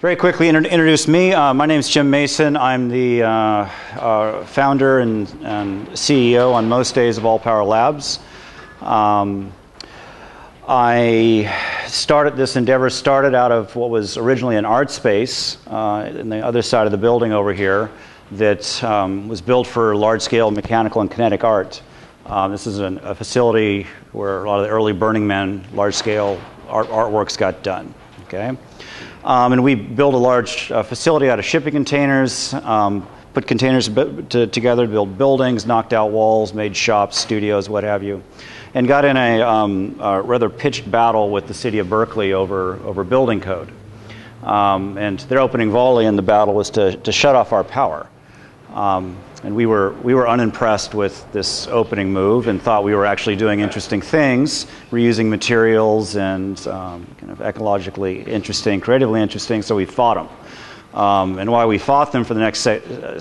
very quickly introduce me. Uh, my name is Jim Mason. I'm the uh, uh, founder and, and, CEO on most days of All Power Labs. Um, I started this endeavor started out of what was originally an art space uh, in the other side of the building over here that um, was built for large-scale mechanical and kinetic art. Uh, this is an, a facility where a lot of the early Burning Man large-scale art, artworks got done. Okay. Um, and we built a large uh, facility out of shipping containers, um, put containers to, together to build buildings, knocked out walls, made shops, studios, what have you, and got in a, um, a rather pitched battle with the city of Berkeley over, over building code. Um, and their opening volley in the battle was to, to shut off our power. And we were, we were unimpressed with this opening move and thought we were actually doing interesting things, reusing materials and um, kind of ecologically interesting, creatively interesting, so we fought them. Um, and while we fought them for the next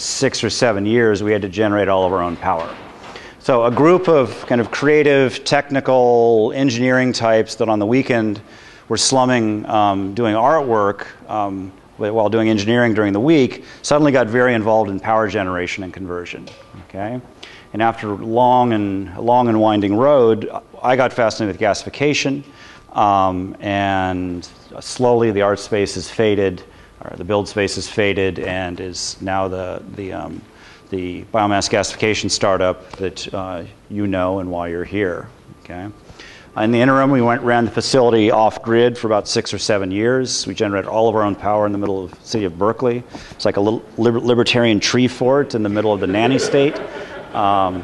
six or seven years, we had to generate all of our own power. So, a group of kind of creative, technical, engineering types that on the weekend were slumming um, doing artwork um, while doing engineering during the week, suddenly got very involved in power generation and conversion. Okay? And after long and, long and winding road, I got fascinated with gasification. Um, and slowly the art space has faded, or the build space has faded, and is now the, the, um, the biomass gasification startup that uh, you know and why you're here. Okay? In the interim, we went, ran the facility off grid for about six or seven years. We generated all of our own power in the middle of the city of Berkeley. It's like a little libertarian tree fort in the middle of the nanny state. Um,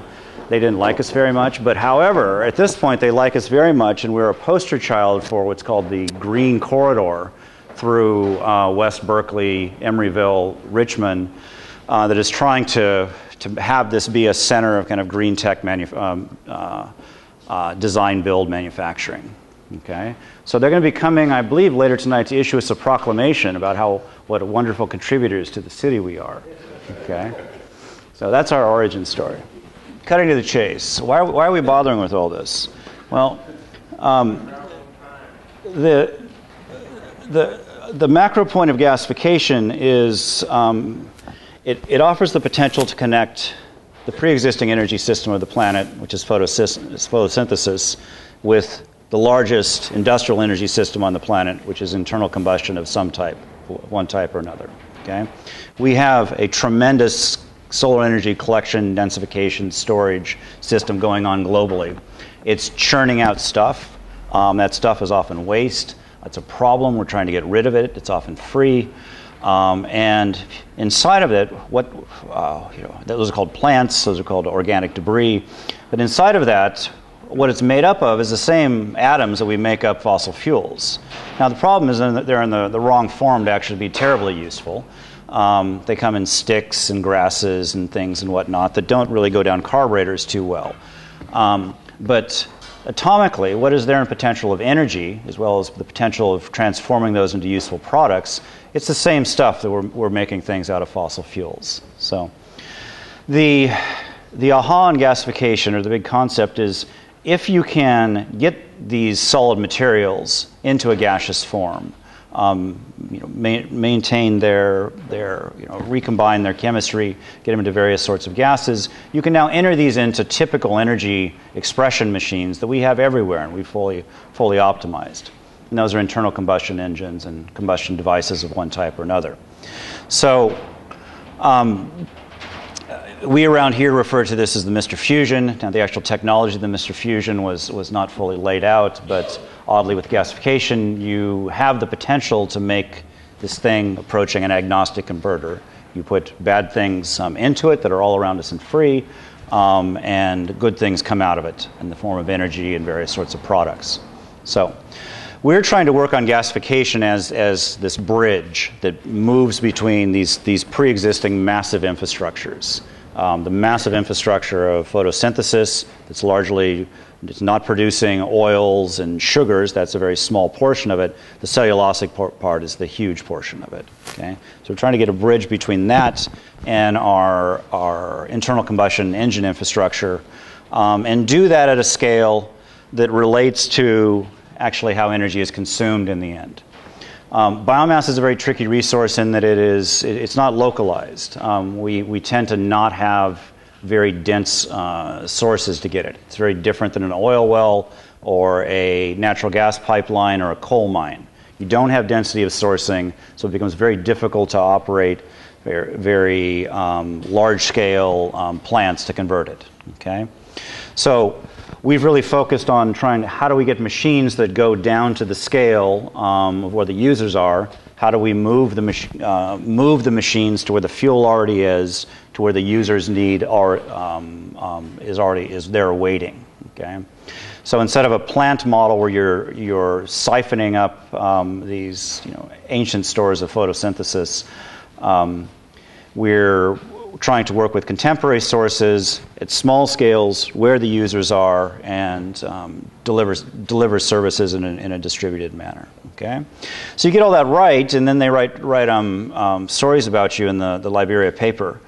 they didn't like us very much, but however, at this point, they like us very much, and we're a poster child for what's called the Green Corridor through uh, West Berkeley, Emeryville, Richmond, uh, that is trying to, to have this be a center of kind of green tech manu- um, uh, uh, design, build, manufacturing. Okay, so they're going to be coming, I believe, later tonight to issue us a proclamation about how what wonderful contributors to the city we are. Okay, so that's our origin story. Cutting to the chase. Why, why are we bothering with all this? Well, um, the the the macro point of gasification is um, it, it offers the potential to connect the pre existing energy system of the planet, which is photosynthesis, with the largest industrial energy system on the planet, which is internal combustion of some type, one type or another. Okay? We have a tremendous solar energy collection, densification, storage system going on globally. It's churning out stuff. Um, that stuff is often waste. It's a problem. We're trying to get rid of it. It's often free. Um, and inside of it, what uh, you know, those are called plants. Those are called organic debris. But inside of that, what it's made up of is the same atoms that we make up fossil fuels. Now the problem is that they're in the, the wrong form to actually be terribly useful. Um, they come in sticks and grasses and things and whatnot that don't really go down carburetors too well. Um, but atomically, what is there in potential of energy, as well as the potential of transforming those into useful products, it's the same stuff that we're, we're making things out of fossil fuels. So the, the aha on gasification, or the big concept, is if you can get these solid materials into a gaseous form, um, you know, ma- maintain their, their, you know, recombine their chemistry, get them into various sorts of gases. You can now enter these into typical energy expression machines that we have everywhere and we've fully, fully optimized. And those are internal combustion engines and combustion devices of one type or another. So, um, we around here refer to this as the Mr. Fusion. Now, the actual technology of the Mr. Fusion was, was not fully laid out, but oddly, with gasification, you have the potential to make this thing approaching an agnostic converter. You put bad things um, into it that are all around us and free, um, and good things come out of it in the form of energy and various sorts of products. So, we're trying to work on gasification as, as this bridge that moves between these, these pre existing massive infrastructures. Um, the massive infrastructure of photosynthesis that's largely it's not producing oils and sugars, that's a very small portion of it. The cellulosic part is the huge portion of it. Okay? So we're trying to get a bridge between that and our, our internal combustion engine infrastructure um, and do that at a scale that relates to actually how energy is consumed in the end. Um, biomass is a very tricky resource in that it is it, it's not localized. Um, we, we tend to not have very dense uh, sources to get it. It's very different than an oil well or a natural gas pipeline or a coal mine. You don't have density of sourcing, so it becomes very difficult to operate very, very um, large scale um, plants to convert it. Okay? So we've really focused on trying to, how do we get machines that go down to the scale um, of where the users are. How do we move the, mach- uh, move the machines to where the fuel already is, to where the users need are, um, um, is already is there waiting. Okay, so instead of a plant model where you're you're siphoning up um, these you know ancient stores of photosynthesis, um, we're trying to work with contemporary sources at small scales where the users are and um, delivers deliver services in a, in a, distributed manner. Okay, so you get all that right, and then they write write um, um, stories about you in the the Liberia paper.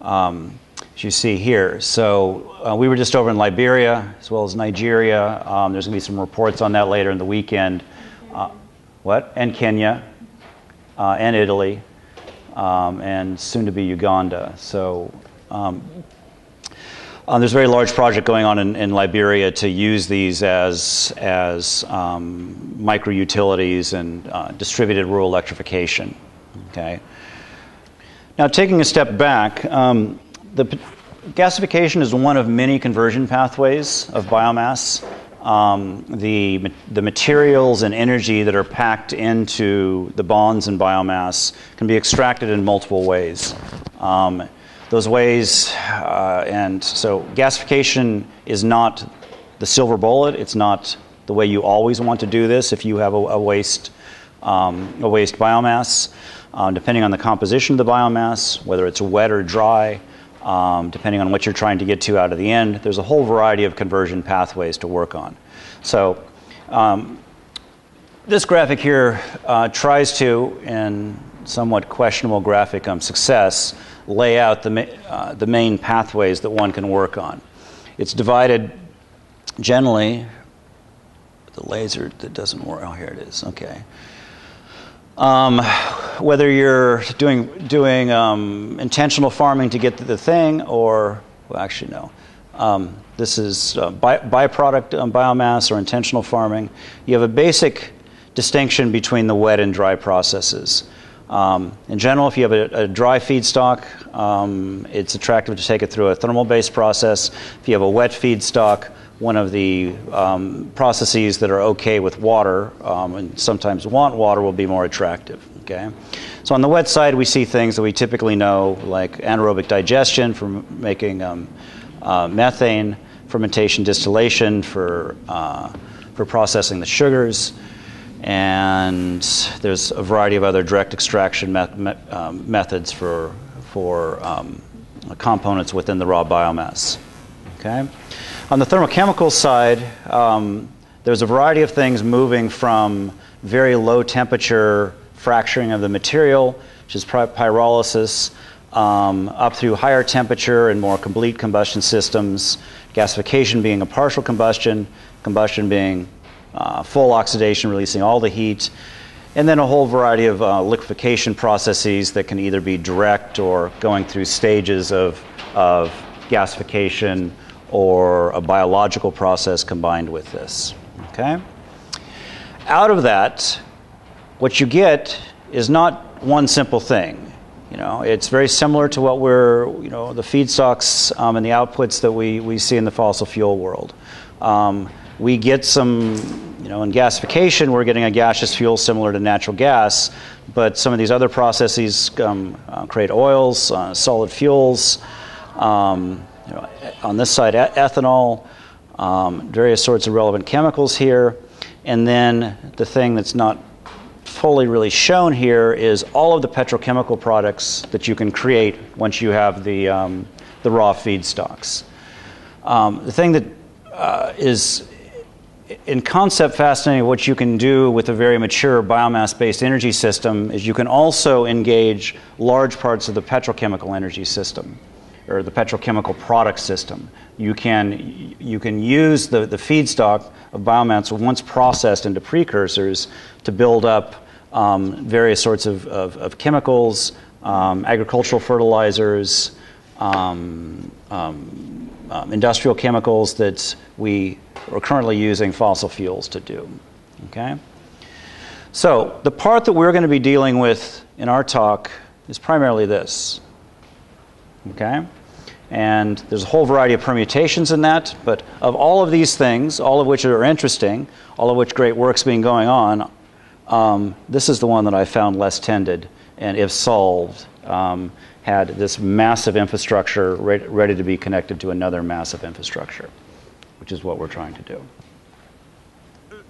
Um, as you see here. So uh, we were just over in Liberia as well as Nigeria. Um, there's going to be some reports on that later in the weekend. Uh, what? And Kenya uh, and Italy um, and soon to be Uganda. So um, uh, there's a very large project going on in, in Liberia to use these as, as um, micro utilities and uh, distributed rural electrification. Okay. Now, taking a step back, um, the gasification is one of many conversion pathways of biomass um, the, the materials and energy that are packed into the bonds in biomass can be extracted in multiple ways. Um, those ways, uh, and so gasification is not the silver bullet. It's not the way you always want to do this if you have a, a waste, um, a waste biomass. Um, depending on the composition of the biomass, whether it's wet or dry, um, depending on what you're trying to get to out of the end. There's a whole variety of conversion pathways to work on. So, um, this graphic here uh, tries to, in somewhat questionable graphic um, success, lay out the, ma- uh, the main pathways that one can work on. It's divided generally, the laser that doesn't work, oh, here it is, okay. Um, whether you're doing, doing um, intentional farming to get the thing, or, well, actually, no. Um, this is uh, by, byproduct biomass or intentional farming. You have a basic distinction between the wet and dry processes. Um, in general, if you have a, a dry feedstock, um, it's attractive to take it through a thermal based process. If you have a wet feedstock, one of the um, processes that are okay with water um, and sometimes want water will be more attractive. Okay, so on the wet side, we see things that we typically know, like anaerobic digestion for making um, uh, methane, fermentation, distillation for uh, for processing the sugars, and there's a variety of other direct extraction me- me- um, methods for for um, components within the raw biomass. Okay. On the thermochemical side, um, there's a variety of things moving from very low temperature fracturing of the material, which is pyrolysis, um, up through higher temperature and more complete combustion systems, gasification being a partial combustion, combustion being uh, full oxidation, releasing all the heat, and then a whole variety of uh, liquefaction processes that can either be direct or going through stages of, of gasification or a biological process combined with this. Okay? Out of that, what you get is not one simple thing. You know, it's very similar to what we're, you know, the feedstocks um, and the outputs that we, we see in the fossil fuel world. Um, we get some, you know, in gasification, we're getting a gaseous fuel similar to natural gas, but some of these other processes um, uh, create oils, uh, solid fuels, um, on this side, ethanol, um, various sorts of relevant chemicals here. And then the thing that's not fully really shown here is all of the petrochemical products that you can create once you have the, um, the raw feedstocks. Um, the thing that uh, is in concept fascinating what you can do with a very mature biomass based energy system is you can also engage large parts of the petrochemical energy system or the petrochemical product system. You can, you can use the, the feedstock of biomass once processed into precursors to build up um, various sorts of, of, of chemicals, um, agricultural fertilizers, um, um, um, industrial chemicals that we are currently using fossil fuels to do. Okay? So, the part that we're going to be dealing with in our talk is primarily this. Okay? And there's a whole variety of permutations in that, but of all of these things, all of which are interesting, all of which great work's been going on, um, this is the one that I found less tended, and if solved, um, had this massive infrastructure re- ready to be connected to another massive infrastructure, which is what we're trying to do.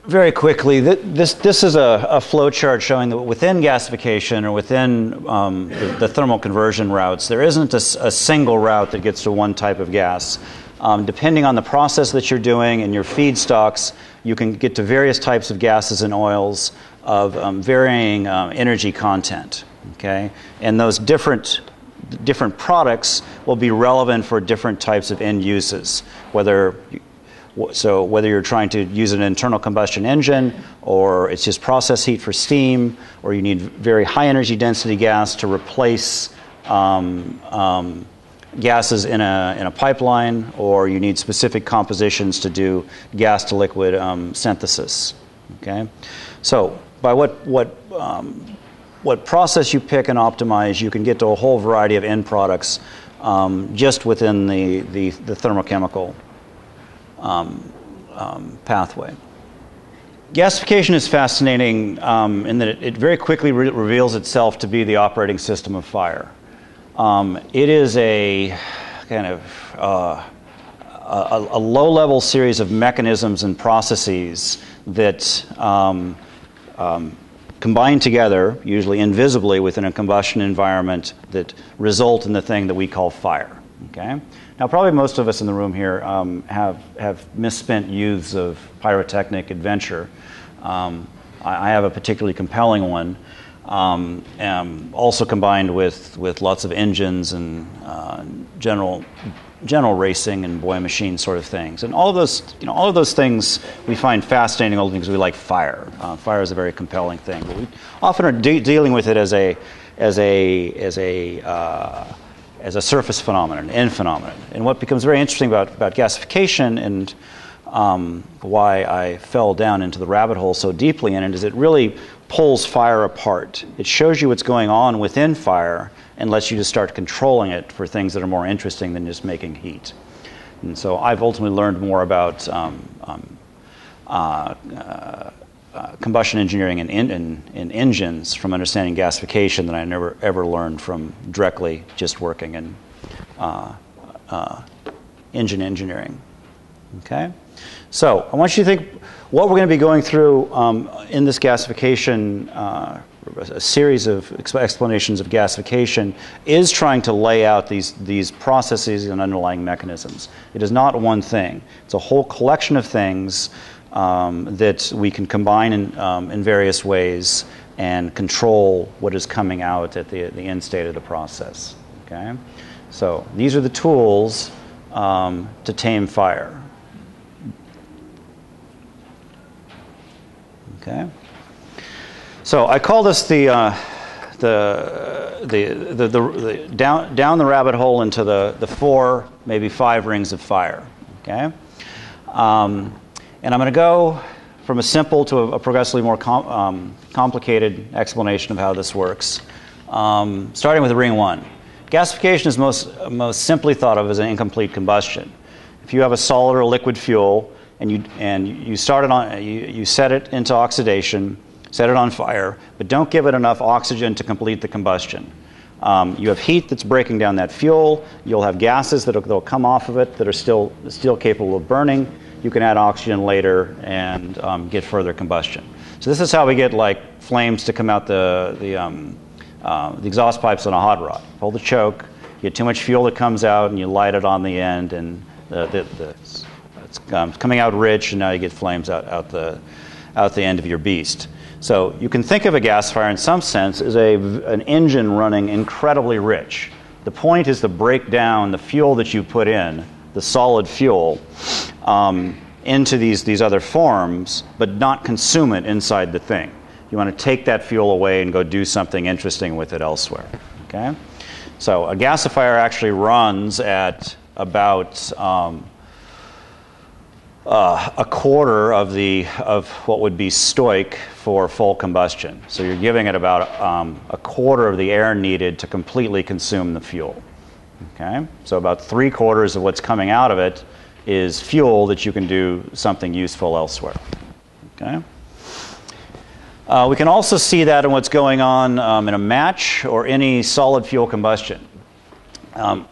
Very quickly, th- this, this is a, a flow chart showing that within gasification or within um, the, the, thermal conversion routes, there isn't a, a, single route that gets to one type of gas. Um, depending on the process that you're doing and your feedstocks, you can get to various types of gases and oils of um, varying um, energy content. Okay, and those different different products will be relevant for different types of end uses. Whether so whether you're trying to use an internal combustion engine, or it's just process heat for steam, or you need very high energy density gas to replace um, um, gases in a, in a pipeline, or you need specific compositions to do gas to liquid um, synthesis. Okay, so by what, what, um, what process you pick and optimize, you can get to a whole variety of end products um, just within the, the, the thermochemical um, um pathway. Gasification is fascinating um, in that it, it very quickly re- reveals itself to be the operating system of fire. Um, it is a kind of uh, a, a low level series of mechanisms and processes that um, um, combine together, usually invisibly within a combustion environment, that result in the thing that we call fire. Okay? Now, probably most of us in the room here um, have, have misspent youths of pyrotechnic adventure. Um, I, I, have a particularly compelling one, um, also combined with, with lots of engines and uh, general general racing and boy machine sort of things. And all of those, you know, all of those things we find fascinating all because we like fire. Uh, fire is a very compelling thing, but we often are de- dealing with it as a, as a, as a, uh, as a surface phenomenon, an end phenomenon. And what becomes very interesting about, about gasification and um, why I fell down into the rabbit hole so deeply in it is it really pulls fire apart. It shows you what's going on within fire and lets you just start controlling it for things that are more interesting than just making heat. And so I've ultimately learned more about um, um, uh, uh, uh, combustion engineering in, in, in, engines from understanding gasification that I never ever learned from directly just working in uh, uh, engine engineering. Okay? So I want you to think what we're going to be going through um, in this gasification uh, a series of explanations of gasification is trying to lay out these, these processes and underlying mechanisms. It is not one thing, it's a whole collection of things um, that we can combine in, um, in various ways and control what is coming out at the, the end state of the process. Okay? So these are the tools um, to tame fire. Okay? So I call this the, uh, the, the, the, the, down, down the rabbit hole into the, the four, maybe five rings of fire. Okay? Um, and I'm going to go from a simple to a, progressively more com- um, complicated explanation of how this works. Um, starting with ring one. Gasification is most, most simply thought of as an incomplete combustion. If you have a solid or liquid fuel and you, and you, start it on, you, you set it into oxidation, set it on fire, but don't give it enough oxygen to complete the combustion. Um, you have heat that's breaking down that fuel. You'll have gases that will come off of it that are still, still capable of burning. You can add oxygen later and um, get further combustion. So this is how we get like flames to come out the, the, um, uh, the exhaust pipes on a hot rod. Pull the choke, you get too much fuel that comes out, and you light it on the end, and the, the, the, it's, um, coming out rich, and now you get flames out, out, the, out the end of your beast. So you can think of a gasifier in some sense as a, an engine running incredibly rich. The point is to break down the fuel that you put in, the solid fuel, um, into these, these other forms, but not consume it inside the thing. You want to take that fuel away and go do something interesting with it elsewhere. Okay? So a gasifier actually runs at about um, uh, a quarter of the of what would be stoich for full combustion. So you're giving it about um, a quarter of the air needed to completely consume the fuel. Okay, so about three quarters of what's coming out of it is fuel that you can do something useful elsewhere. Okay. Uh, we can also see that in what's going on um, in a match or any solid fuel combustion. Um,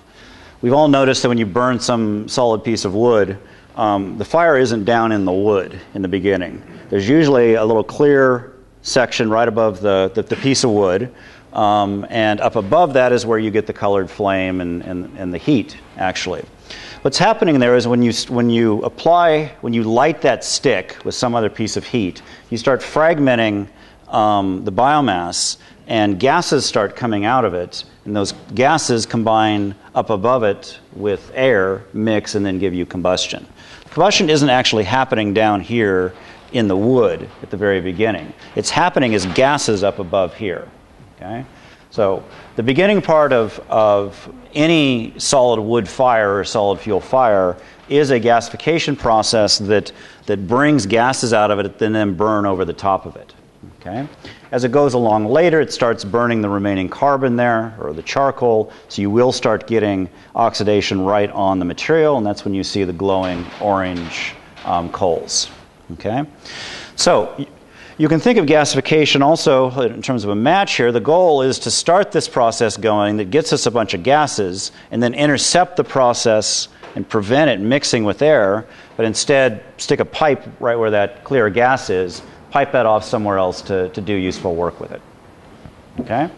we've all noticed that when you burn some solid piece of wood, um, the fire isn't down in the wood in the beginning. There's usually a little clear section right above the, the, the piece of wood, um, and up above that is where you get the colored flame and, and, and the heat, actually. What's happening there is when you, when you apply, when you light that stick with some other piece of heat, you start fragmenting um, the biomass, and gases start coming out of it, and those gases combine up above it with air, mix, and then give you combustion. Combustion isn't actually happening down here in the wood at the very beginning. It's happening as gases up above here. Okay? So the beginning part of, of any solid wood fire or solid fuel fire is a gasification process that, that brings gases out of it and then burn over the top of it. Okay? As it goes along later, it starts burning the remaining carbon there, or the charcoal, so you will start getting oxidation right on the material, and that's when you see the glowing orange um, coals. Okay? So, you can think of gasification also in terms of a match here. The goal is to start this process going that gets us a bunch of gases and then intercept the process and prevent it mixing with air, but instead stick a pipe right where that clear gas is pipe that off somewhere else to, to do useful work with it. Okay?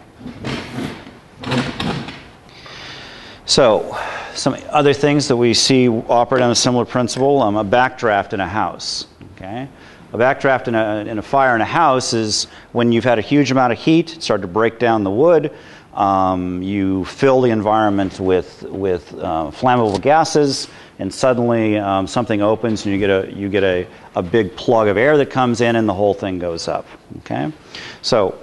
So, some other things that we see operate on a similar principle um, a backdraft in a house. Okay? A backdraft in a, in a fire in a house is when you've had a huge amount of heat, start to break down the wood, um, you fill the environment with, with uh, flammable gases, and suddenly um, something opens and you get, a, you get a, a big plug of air that comes in and the whole thing goes up. Okay? So,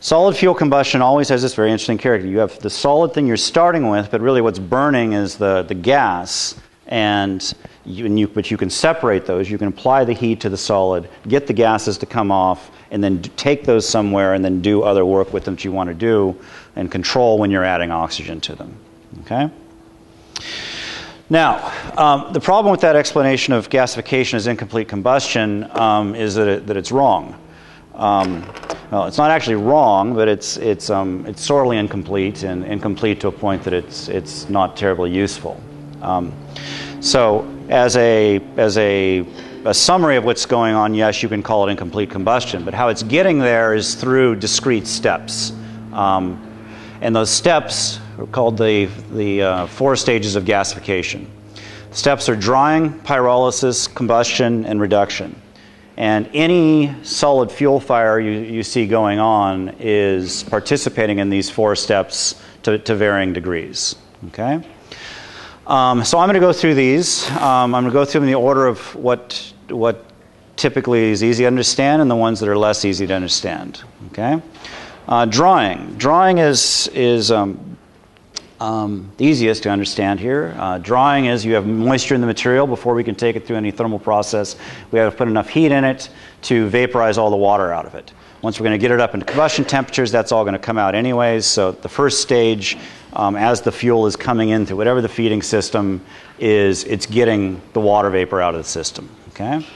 solid fuel combustion always has this very interesting character. You have the solid thing you're starting with, but really what's burning is the, the gas. And you, and you, but you can separate those. You can apply the heat to the solid, get the gases to come off, and then take those somewhere and then do other work with them that you want to do and control when you're adding oxygen to them. Okay? Now, um, the problem with that explanation of gasification as incomplete combustion um, is that, it, that it's wrong. Um, well, it's not actually wrong, but it's, it's, um, it's sorely incomplete and incomplete to a point that it's, it's not terribly useful. Um, so, as a, as a a summary of what's going on, yes, you can call it incomplete combustion, but how it's getting there is through discrete steps. Um, and those steps are called the, the uh, four stages of gasification. Steps are drying, pyrolysis, combustion, and reduction. And any solid fuel fire you, you see going on is participating in these four steps to, to varying degrees. Okay? Um, so I'm going to go through these. Um, I'm going to go through them in the order of what, what typically is easy to understand and the ones that are less easy to understand. Okay? Uh, drying. Drying is, is um, um, the easiest to understand here. Uh, drying is you have moisture in the material before we can take it through any thermal process. We have to put enough heat in it to vaporize all the water out of it. Once we're going to get it up into combustion temperatures, that's all going to come out anyways. So the first stage um, as the fuel is coming into whatever the feeding system is, it's getting the water vapor out of the system. Okay.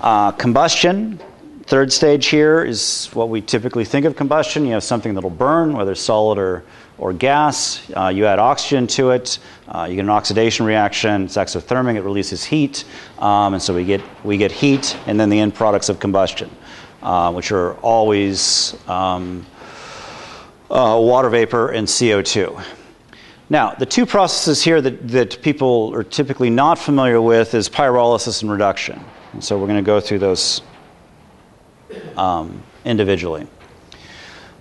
Uh, combustion, third stage here is what we typically think of combustion. You have something that'll burn, whether solid or, or gas. Uh, you add oxygen to it. Uh, you get an oxidation reaction. It's exothermic. It releases heat, um, and so we get we get heat, and then the end products of combustion, uh, which are always um, uh, water vapor and CO2. Now, the two processes here that, that people are typically not familiar with is pyrolysis and reduction. And so we're going to go through those um, individually.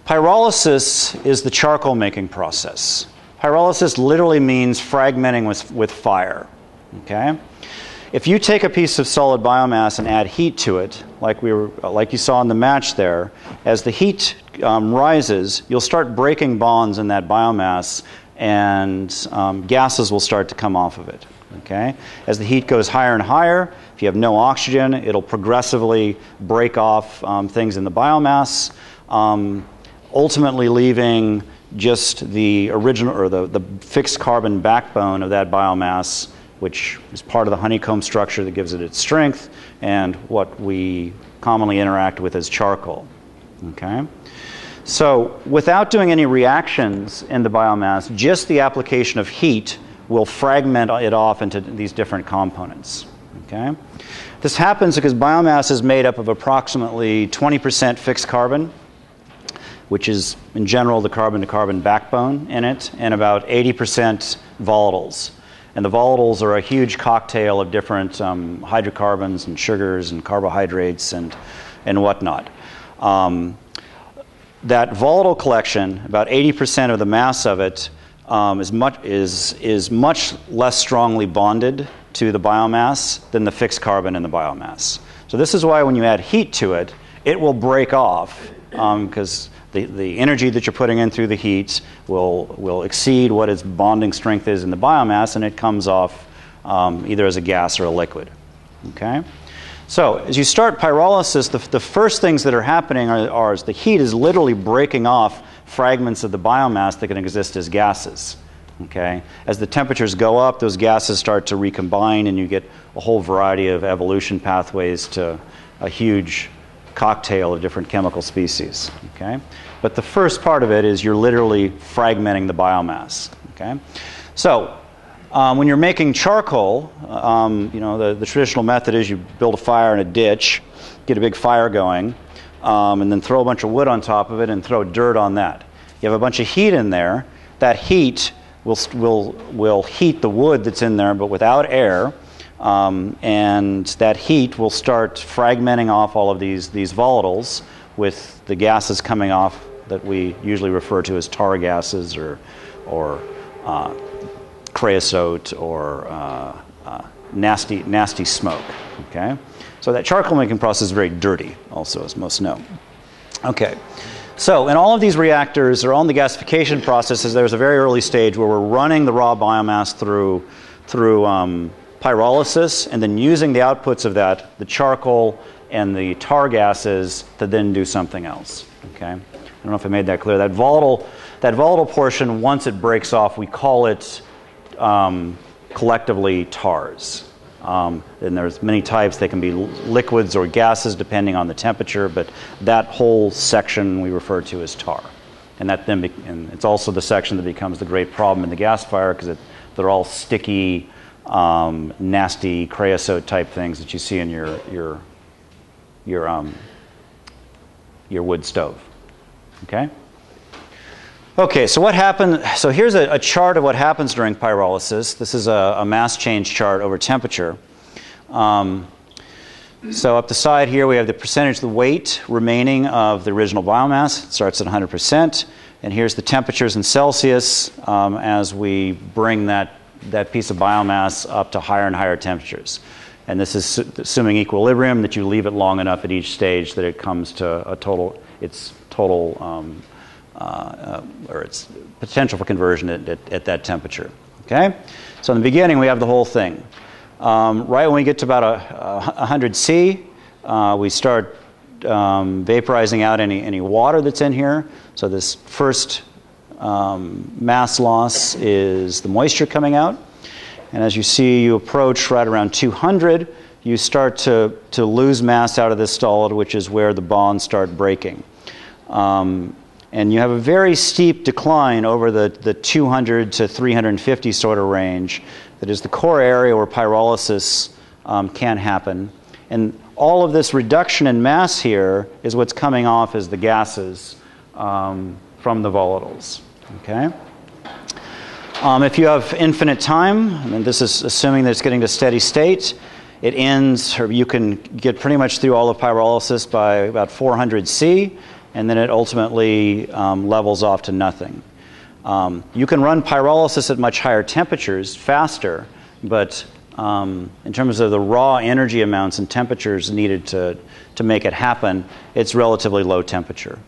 Pyrolysis is the charcoal making process. Pyrolysis literally means fragmenting with, with fire. Okay? If you take a piece of solid biomass and add heat to it, like we were, like you saw in the match there, as the heat um, rises, you'll start breaking bonds in that biomass, and um, gases will start to come off of it. Okay, as the heat goes higher and higher, if you have no oxygen, it'll progressively break off um, things in the biomass, um, ultimately leaving just the original or the, the fixed carbon backbone of that biomass which is part of the honeycomb structure that gives it its strength, and what we commonly interact with as charcoal. Okay? So, without doing any reactions in the biomass, just the application of heat will fragment it off into these different components. Okay? This happens because biomass is made up of approximately 20% fixed carbon, which is in general the carbon to carbon backbone in it, and about 80% volatiles. And the volatiles are a huge cocktail of different um, hydrocarbons and sugars and carbohydrates and, and whatnot. Um, that volatile collection, about 80% of the mass of it, um, is, much, is, is much less strongly bonded to the biomass than the fixed carbon in the biomass. So, this is why when you add heat to it, it will break off because um, the, the energy that you're putting in through the heat will, will exceed what its bonding strength is in the biomass, and it comes off um, either as a gas or a liquid. Okay? So, as you start pyrolysis, the, the first things that are happening are, are the heat is literally breaking off fragments of the biomass that can exist as gases. Okay? As the temperatures go up, those gases start to recombine, and you get a whole variety of evolution pathways to a huge cocktail of different chemical species. Okay? But the first part of it is you're literally fragmenting the biomass. Okay? So, um, when you're making charcoal, um, you know, the, the, traditional method is you build a fire in a ditch, get a big fire going, um, and then throw a bunch of wood on top of it and throw dirt on that. You have a bunch of heat in there. That heat will, will, will heat the wood that's in there, but without air. Um, and that heat will start fragmenting off all of these, these volatiles with the gases coming off that we usually refer to as tar gases or, or uh, creosote or uh, uh, nasty, nasty smoke. Okay? So that charcoal making process is very dirty, also, as most know. Okay. So, in all of these reactors, or all in the gasification processes, there's a very early stage where we're running the raw biomass through, through um, pyrolysis and then using the outputs of that, the charcoal and the tar gases, to then do something else. Okay? I don't know if I made that clear. That volatile, that volatile portion, once it breaks off, we call it um, collectively tars. Um, and there's many types. They can be liquids or gases depending on the temperature, but that whole section we refer to as tar. And that then be- and it's also the section that becomes the great problem in the gasifier because they're all sticky, um, nasty creosote type things that you see in your your your um, your wood stove. Okay. Okay, so what happened? So here's a, a chart of what happens during pyrolysis. This is a, a mass change chart over temperature. Um, so up the side here, we have the percentage of the weight remaining of the original biomass. It starts at 100%. And here's the temperatures in Celsius um, as we bring that that piece of biomass up to higher and higher temperatures. And this is assuming equilibrium that you leave it long enough at each stage that it comes to a total, its total, um, uh, uh, or its potential for conversion at, at, at, that temperature. Okay? So in the beginning, we have the whole thing. Um, right when we get to about a, a 100 C, uh, we start um, vaporizing out any, any water that's in here. So this first um, mass loss is the moisture coming out. And as you see, you approach right around 200, you start to, to lose mass out of this solid, which is where the bonds start breaking. Um, and you have a very steep decline over the, the 200 to 350 sort of range that is the core area where pyrolysis um, can happen. And all of this reduction in mass here is what's coming off as the gases um, from the volatiles. Okay? Um, if you have infinite time, and this is assuming that it's getting to steady state, it ends, or you can get pretty much through all of pyrolysis by about 400 C, and then it ultimately um, levels off to nothing. Um, you can run pyrolysis at much higher temperatures faster, but um, in terms of the raw energy amounts and temperatures needed to, to make it happen, it's relatively low temperature.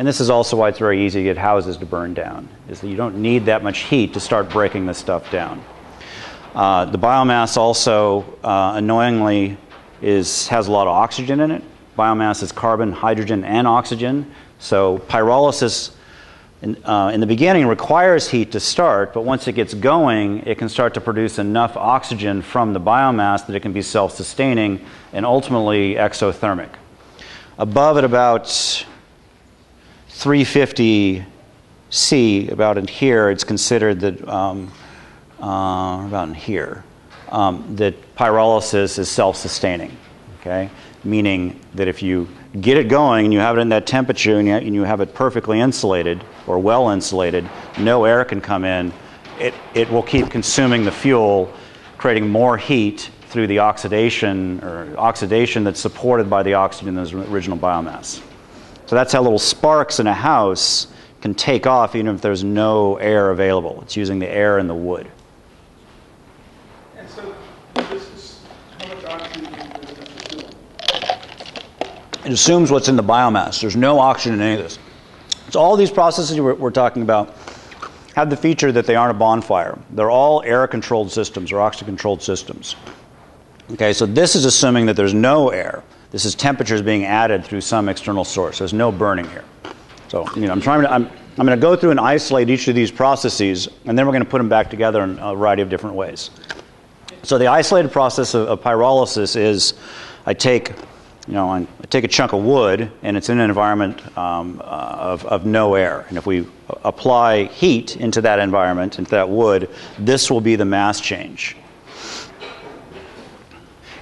And this is also why it's very easy to get houses to burn down, is that you don't need that much heat to start breaking this stuff down. Uh, the biomass also, uh, annoyingly, is, has a lot of oxygen in it. Biomass is carbon, hydrogen, and oxygen. So pyrolysis in, uh, in, the beginning requires heat to start, but once it gets going, it can start to produce enough oxygen from the biomass that it can be self sustaining and ultimately exothermic. Above at about 350 C, about in here, it's considered that, um, uh, about in here, um, that pyrolysis is self sustaining. Okay? Meaning that if you get it going and you have it in that temperature and you, have it perfectly insulated or well insulated, no air can come in, it, it will keep consuming the fuel, creating more heat through the oxidation or oxidation that's supported by the oxygen in the original biomass. So that's how little sparks in a house can take off even if there's no air available. It's using the air in the wood. So is how much oxygen it assumes what's in the biomass. There's no oxygen in any of this. So all these processes we're, we're talking about have the feature that they aren't a bonfire. They're all air-controlled systems or oxygen-controlled systems. Okay, so this is assuming that there's no air. This is temperatures being added through some external source. There's no burning here. So you know, I'm trying to I'm, I'm going to go through and isolate each of these processes, and then we're going to put them back together in a variety of different ways. So the isolated process of, of pyrolysis is I take you know, I take a chunk of wood and it's in an environment um, uh, of, of no air. And if we apply heat into that environment, into that wood, this will be the mass change.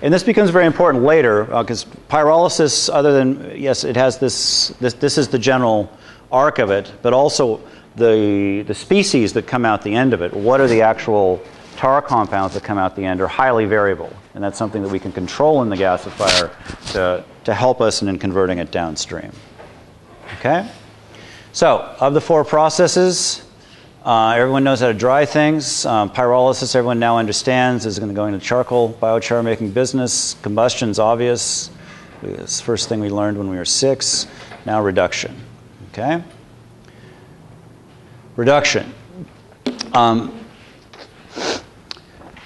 And this becomes very important later because uh, pyrolysis, other than, yes, it has this, this, this is the general arc of it, but also the, the species that come out the end of it. What are the actual tar compounds that come out the end are highly variable, and that's something that we can control in the gasifier to, to help us in converting it downstream. Okay? So, of the four processes, uh, everyone knows how to dry things. Um, pyrolysis, everyone now understands, is going to go into charcoal biochar making business. Combustion's obvious. It's the first thing we learned when we were six. Now, reduction. Okay? Reduction. Um,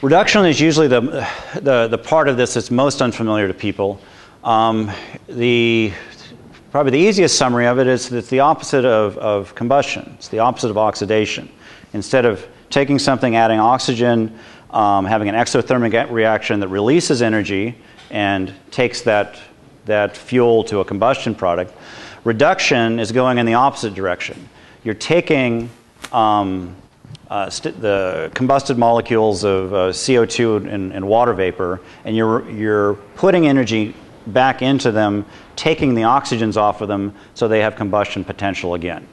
Reduction is usually the, the, the, part of this that's most unfamiliar to people. Um, the, probably the easiest summary of it is that it's the opposite of, of combustion. It's the opposite of oxidation. Instead of taking something, adding oxygen, um, having an exothermic reaction that releases energy and takes that, that fuel to a combustion product, reduction is going in the opposite direction. You're taking um, uh, st- the combusted molecules of uh, CO2 and, and, water vapor, and you're, you're putting energy back into them, taking the oxygens off of them so they have combustion potential again.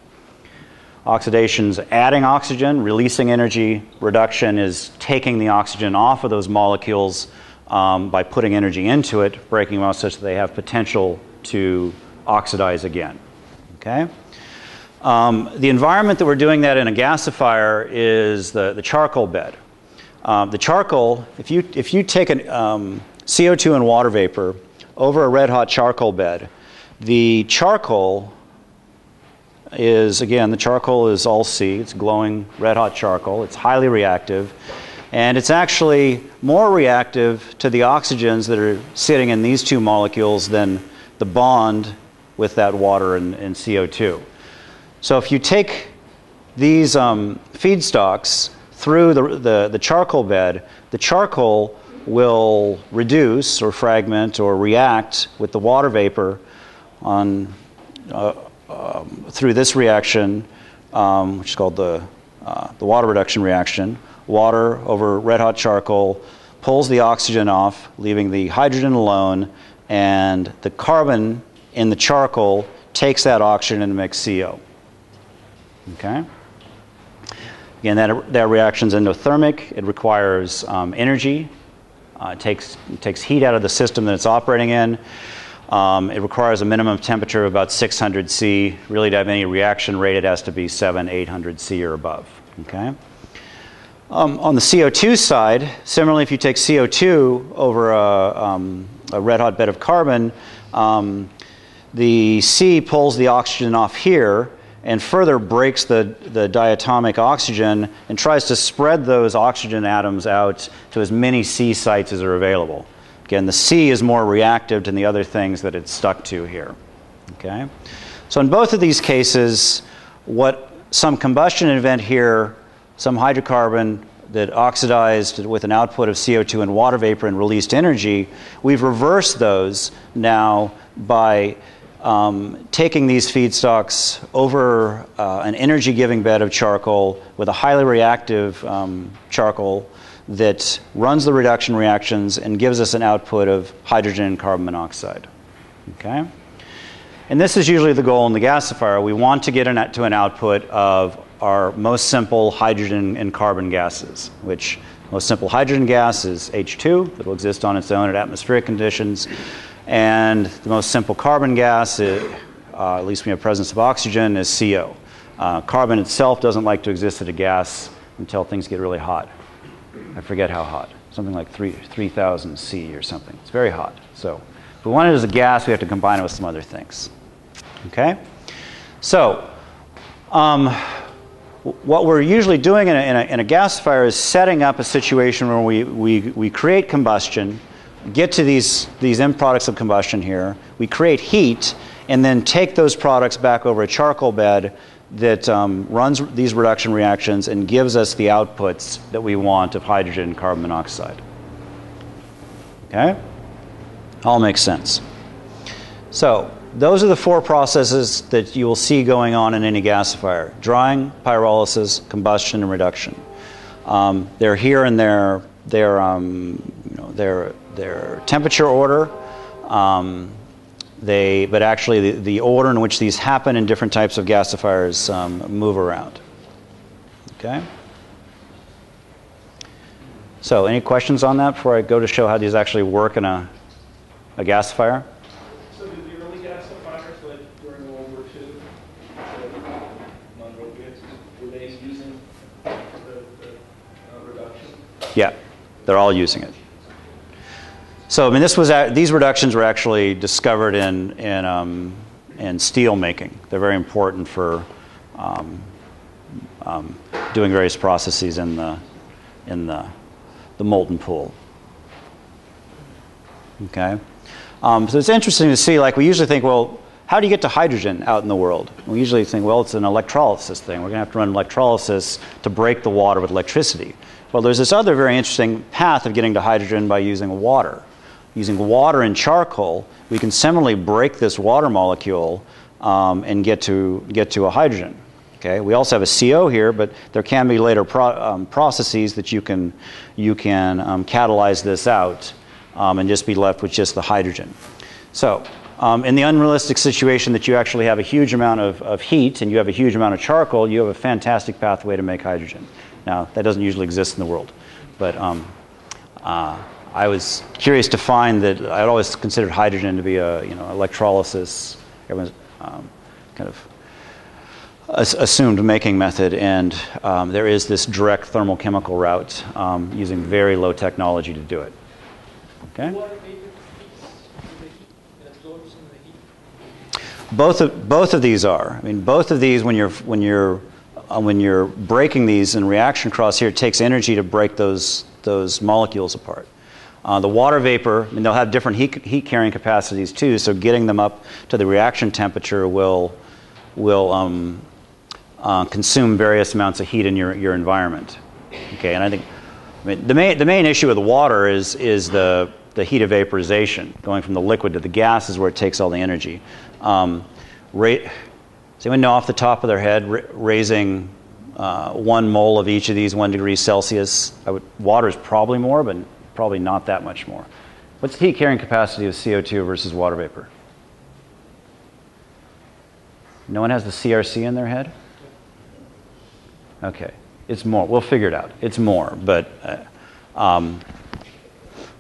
Oxidation's adding oxygen, releasing energy. Reduction is taking the oxygen off of those molecules um, by putting energy into it, breaking them out such that they have potential to oxidize again. Okay? Um, the environment that we're doing that in a gasifier is the, the charcoal bed. Um, the charcoal, if you, if you take an, um, CO2 and water vapor over a red hot charcoal bed, the charcoal is, again, the charcoal is all C, it's glowing red hot charcoal, it's highly reactive, and it's actually more reactive to the oxygens that are sitting in these two molecules than the bond with that water and, and CO2. So if you take these um, feedstocks through the, the, the, charcoal bed, the charcoal will reduce or fragment or react with the water vapor on, uh, um, through this reaction, um, which is called the, uh, the water reduction reaction. Water over red hot charcoal pulls the oxygen off, leaving the hydrogen alone, and the carbon in the charcoal takes that oxygen and makes CO. Okay? Again, that, that reaction is endothermic. It requires um, energy. Uh, it, takes, it takes heat out of the system that it's operating in. Um, it requires a minimum temperature of about 600 C. Really, to have any reaction rate, it has to be 7, 800 C or above. Okay? Um, on the CO2 side, similarly, if you take CO2 over a, um, a red hot bed of carbon, um, the C pulls the oxygen off here and further breaks the, the diatomic oxygen and tries to spread those oxygen atoms out to as many C sites as are available. Again, the C is more reactive than the other things that it's stuck to here. Okay? So in both of these cases, what some combustion event here some hydrocarbon that oxidized with an output of CO2 and water vapor and released energy, we've reversed those now by um, taking these feedstocks over uh, an energy giving bed of charcoal with a highly reactive um, charcoal that runs the reduction reactions and gives us an output of hydrogen and carbon monoxide. Okay? And this is usually the goal in the gasifier. We want to get an, to an output of our most simple hydrogen and carbon gases, which most simple hydrogen gas is H2 that will exist on its own at atmospheric conditions. And the most simple carbon gas, is, uh, at least you have presence of oxygen, is CO. Uh, carbon itself doesn't like to exist as a gas until things get really hot. I forget how hot, something like 3, 3000 C or something. It's very hot. So if we want it as a gas, we have to combine it with some other things. Okay? So, um, what we're usually doing in a, in, a, in a, gasifier is setting up a situation where we, we, we create combustion, get to these, these end products of combustion here, we create heat, and then take those products back over a charcoal bed that um, runs these reduction reactions and gives us the outputs that we want of hydrogen and carbon monoxide. Okay? All makes sense. So, those are the four processes that you will see going on in any gasifier drying, pyrolysis, combustion, and reduction. Um, they're here in their, their, um, you know, their, their temperature order. Um, they, but actually, the, the, order in which these happen in different types of gasifiers um, move around. Okay? So, any questions on that before I go to show how these actually work in a, a gasifier? So, did the early gasifiers, like during World War II, were they using the, the uh, reduction? Yeah, they're all using it. So, I mean, this was these reductions were actually discovered in in, um, in steel making. They're very important for um, um, doing various processes in the in the the molten pool. Okay, um, so it's interesting to see. Like we usually think, well, how do you get to hydrogen out in the world? We usually think, well, it's an electrolysis thing. We're going to have to run electrolysis to break the water with electricity. Well, there's this other very interesting path of getting to hydrogen by using water. Using water and charcoal, we can similarly break this water molecule um, and get to, get to a hydrogen. Okay, we also have a CO here, but there can be later pro- um, processes that you can, you can um, catalyze this out um, and just be left with just the hydrogen. So, um, in the unrealistic situation that you actually have a huge amount of, of heat and you have a huge amount of charcoal, you have a fantastic pathway to make hydrogen. Now, that doesn't usually exist in the world. But um, uh, I was curious to find that I'd always considered hydrogen to be a you know electrolysis, everyone's um, kind of assumed making method, and um, there is this direct thermochemical route um, using very low technology to do it. Okay. Both of, both of these are. I mean, both of these, when you're when you're uh, when you're breaking these in reaction cross here, it takes energy to break those, those molecules apart. Uh, the water vapor, I mean, they'll have different heat, heat carrying capacities too, so getting them up to the reaction temperature will, will um, uh, consume various amounts of heat in your, your environment. Okay, and I think I mean, the, main, the main issue with the water is, is the, the heat of vaporization. Going from the liquid to the gas is where it takes all the energy. Um, does anyone know off the top of their head raising uh, one mole of each of these one degree Celsius? Would, water is probably more, but probably not that much more. What's the heat carrying capacity of CO2 versus water vapor? No one has the CRC in their head? Okay, it's more. We'll figure it out. It's more, but uh, um,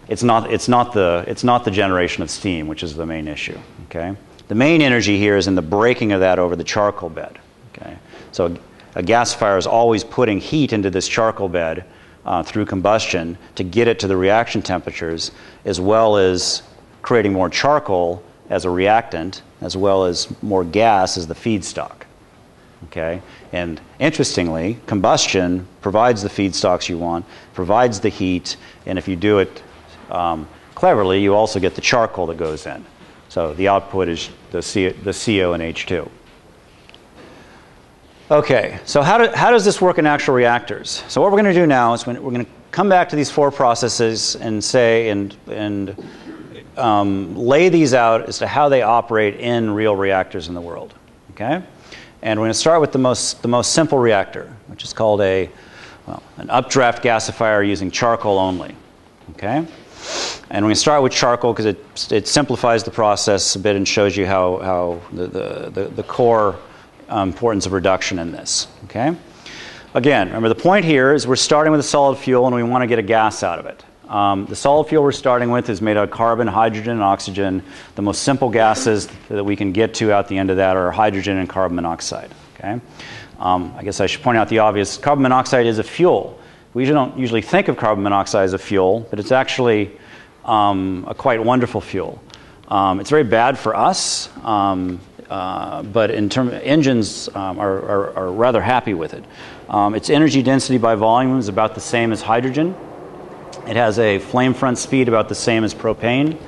it's not. It's not the. It's not the generation of steam, which is the main issue. Okay. The main energy here is in the breaking of that over the charcoal bed. Okay? So a, a gasifier is always putting heat into this charcoal bed uh, through combustion to get it to the reaction temperatures, as well as creating more charcoal as a reactant, as well as more gas as the feedstock. Okay? And interestingly, combustion provides the feedstocks you want, provides the heat, and if you do it um, cleverly, you also get the charcoal that goes in. So the output is the, the CO and H2. Okay, so how, do, how does this work in actual reactors? So what we're going to do now is we're going to come back to these four processes and say and, and um, lay these out as to how they operate in real reactors in the world. Okay? And we're going to start with the most, the most simple reactor, which is called a, well, an updraft gasifier using charcoal only. Okay? And we're going to start with charcoal because it, it simplifies the process a bit and shows you how, how the, the, the, the core importance of reduction in this. Okay? Again, remember the point here is we're starting with a solid fuel and we want to get a gas out of it. Um, the solid fuel we're starting with is made out of carbon, hydrogen, and oxygen. The most simple gases that we can get to out the end of that are hydrogen and carbon monoxide. Okay? Um, I guess I should point out the obvious carbon monoxide is a fuel. We don't usually think of carbon monoxide as a fuel, but it's actually um, a quite wonderful fuel. Um, it's very bad for us. Uh, but in terms engines um, are, are, are, rather happy with it. Um, its energy density by volume is about the same as hydrogen. It has a flame front speed about the same as propane.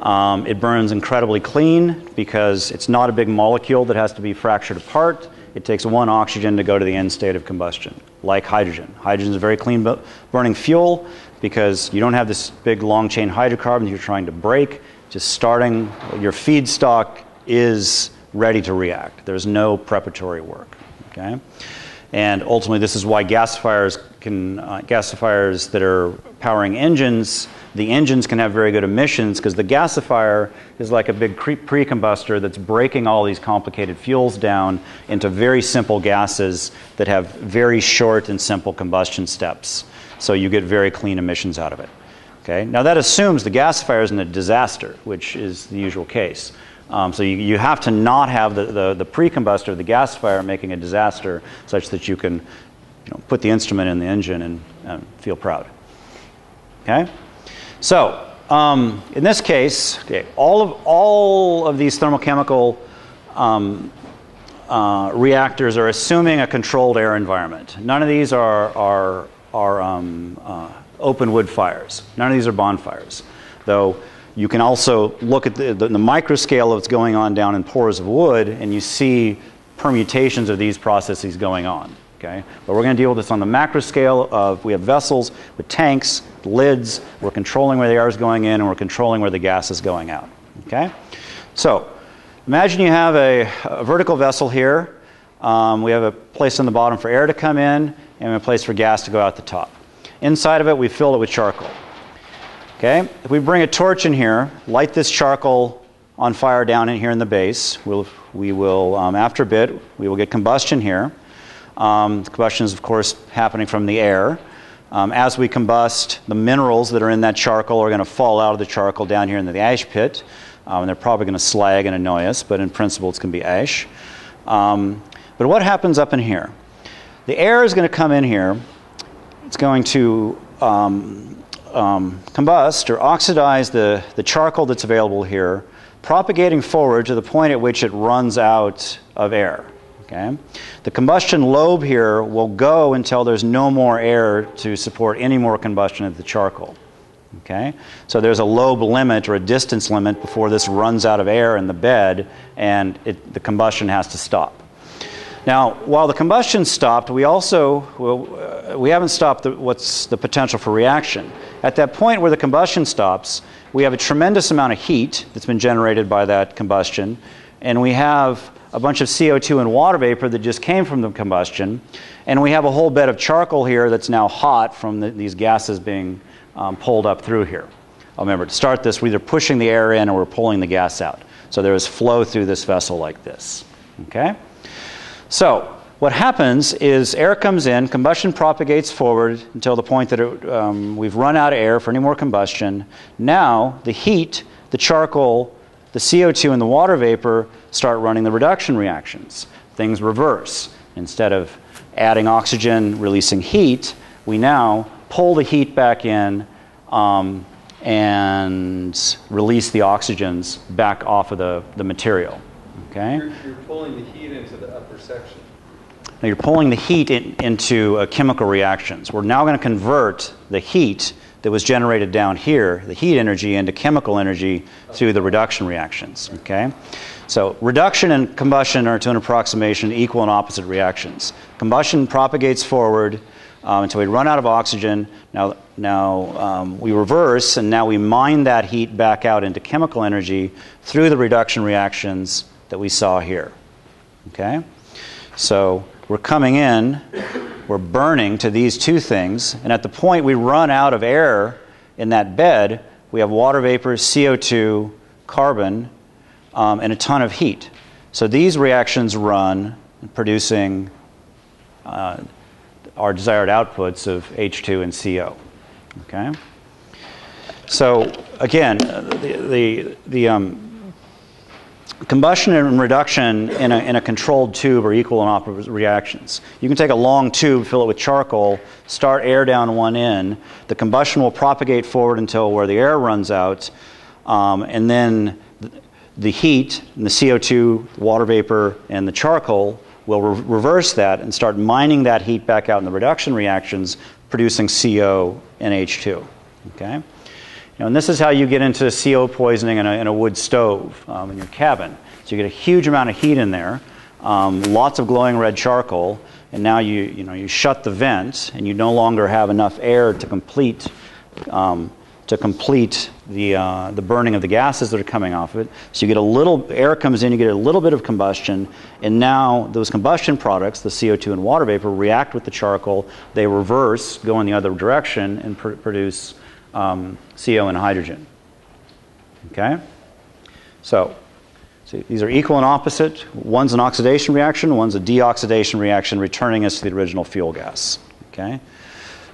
Um, it burns incredibly clean because it's not a big molecule that has to be fractured apart. It takes one oxygen to go to the end state of combustion, like hydrogen. Hydrogen is a very clean burning fuel because you don't have this big long chain hydrocarbon you're trying to break. Just starting your feedstock is ready to react. There's no preparatory work. Okay? And ultimately, this is why gasifiers can uh, gasifiers that are powering engines, the engines can have very good emissions because the gasifier is like a big pre-combustor that's breaking all these complicated fuels down into very simple gases that have very short and simple combustion steps. So you get very clean emissions out of it. Okay? Now that assumes the gasifier isn't a disaster, which is the usual case. Um, so you, you have to not have the, the, the pre-combustor, the gasifier, making a disaster such that you can you know, put the instrument in the engine and, and feel proud. Okay? So, um, in this case, okay, all, of, all of these thermochemical um, uh, reactors are assuming a controlled air environment. None of these are, are, are um, uh, open wood fires. None of these are bonfires. Though you can also look at the, the, the microscale of what's going on down in pores of wood, and you see permutations of these processes going on. Okay? But we're going to deal with this on the macro scale of we have vessels with tanks, lids, we're controlling where the air is going in, and we're controlling where the gas is going out. Okay? So, imagine you have a, a vertical vessel here. Um, we have a place on the bottom for air to come in, and a place for gas to go out the top. Inside of it, we fill it with charcoal. Okay, if we bring a torch in here, light this charcoal on fire down in here in the base, we'll, we will, um, after a bit, we will get combustion here. Um, combustion is, of course, happening from the air. Um, as we combust, the minerals that are in that charcoal are going to fall out of the charcoal down here into the ash pit. Um, and they're probably going to slag and annoy us, but in principle, it's going to be ash. Um, but what happens up in here? The air is going to come in here. It's going to um, combust or oxidize the, the charcoal that's available here, propagating forward to the point at which it runs out of air. Okay? The combustion lobe here will go until there's no more air to support any more combustion of the charcoal. Okay? So there's a lobe limit or a distance limit before this runs out of air in the bed and it, the combustion has to stop. Now, while the combustion stopped, we also well, uh, we haven't stopped the, what's the potential for reaction. At that point where the combustion stops, we have a tremendous amount of heat that's been generated by that combustion, and we have a bunch of CO2 and water vapor that just came from the combustion, and we have a whole bed of charcoal here that's now hot from the, these gases being um, pulled up through here. Remember, to start this, we're either pushing the air in or we're pulling the gas out. So there is flow through this vessel like this. Okay? So, what happens is air comes in, combustion propagates forward until the point that it, um, we've run out of air for any more combustion. Now, the heat, the charcoal, the CO2, and the water vapor start running the reduction reactions. Things reverse. Instead of adding oxygen, releasing heat, we now pull the heat back in um, and release the oxygens back off of the, the material. Okay? You're, you're pulling the heat into the upper section. Now you're pulling the heat in, into uh, chemical reactions. We're now going to convert the heat that was generated down here, the heat energy, into chemical energy through the reduction reactions. Okay? So reduction and combustion are, to an approximation, equal and opposite reactions. Combustion propagates forward um, until we run out of oxygen. Now, now um, we reverse, and now we mine that heat back out into chemical energy through the reduction reactions that we saw here. Okay? So we're coming in, we're burning to these two things, and at the point we run out of air in that bed, we have water vapor, CO2, carbon, um, and a ton of heat. So these reactions run, producing uh, our desired outputs of H2 and CO. Okay? So again, the, the, the um, combustion and reduction in a, in a controlled tube are equal and opposite reactions. You can take a long tube, fill it with charcoal, start air down one end. The combustion will propagate forward until where the air runs out, um, and then the heat and the CO2, water vapor, and the charcoal will re- reverse that and start mining that heat back out in the reduction reactions, producing CO and H2. Okay? Know, and this is how you get into CO poisoning in a, in a wood stove um, in your cabin. So you get a huge amount of heat in there, um, lots of glowing red charcoal, and now you, you, know, you shut the vent and you no longer have enough air to complete, um, to complete the, uh, the burning of the gases that are coming off of it. So you get a little, air comes in, you get a little bit of combustion, and now those combustion products, the CO2 and water vapor, react with the charcoal. They reverse, go in the other direction, and pr- produce um, CO and hydrogen. Okay? So, see, these are equal and opposite. One's an oxidation reaction, one's a deoxidation reaction, returning us to the original fuel gas. Okay?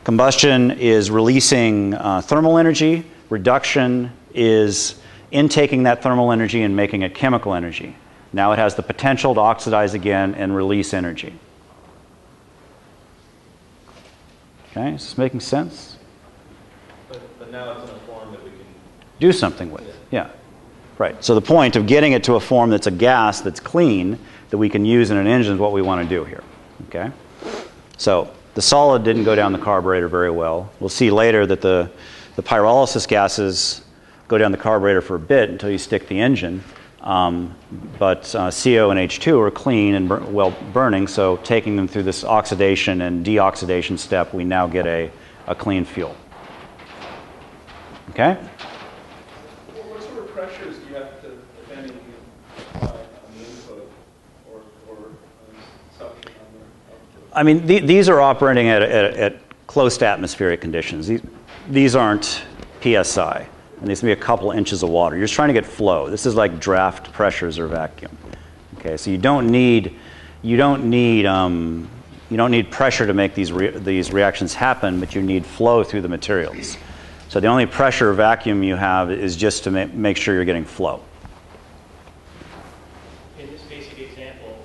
Combustion is releasing uh, thermal energy, reduction is intaking that thermal energy and making it chemical energy. Now it has the potential to oxidize again and release energy. Okay, is this making sense? But, but now it's in a form that we can. Do something with. Yeah. Right. So the point of getting it to a form that's a gas that's clean that we can use in an engine is what we want to do here. Okay? So the solid didn't go down the carburetor very well. We'll see later that the, the pyrolysis gases go down the carburetor for a bit until you stick the engine. Um, but uh, CO and H2 are clean and bur- well burning, so taking them through this oxidation and deoxidation step, we now get a, a clean fuel. Okay? What sort of pressures do you have to, if any, on the input or, or um, suction the? I mean, th- these are operating at, at, at close to atmospheric conditions. These, these aren't PSI, and these can be a couple inches of water. You're just trying to get flow. This is like draft pressures or vacuum. Okay, so you don't need, you don't need, um, you don't need pressure to make these, re- these reactions happen, but you need flow through the materials. So the only pressure or vacuum you have is just to ma- make sure you're getting flow. In this basic example,